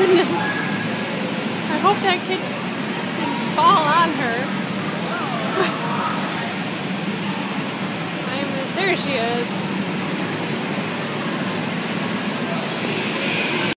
goodness. I hope that kid didn't fall on her. There she is.